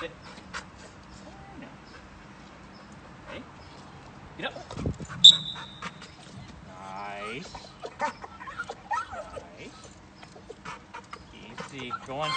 Sit. Okay. Get up. Nice. Nice. Easy. Go on.